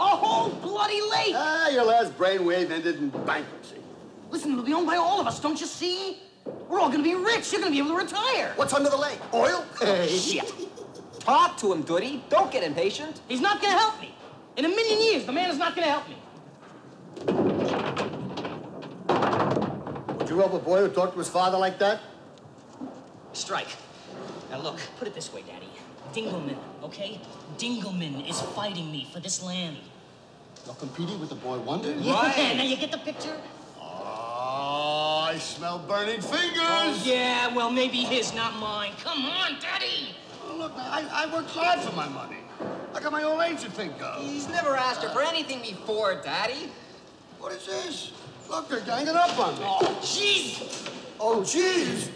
A whole bloody lake! Ah, your last brainwave ended in bankruptcy. Listen, it'll be owned by all of us, don't you see? We're all gonna be rich. You're gonna be able to retire. What's under the lake? Oil? Hey. Shit. Talk to him, Goody. Don't get impatient. He's not gonna help me. In a million years, the man is not gonna help me. Would you help a boy who talked to his father like that? Strike. Now look, put it this way, Daddy. Dingleman, okay? Dingleman is fighting me for this land. You're competing with the boy Wonder? Yeah, now you get the picture? Oh, I smell burning fingers. Oh, yeah, well, maybe his, not mine. Come on, Daddy! Oh, look, I, I worked hard for my money. I got my old age to think of. He's never asked her for anything before, Daddy. What is this? Look, they're ganging up on me. Oh, jeez! Oh, jeez.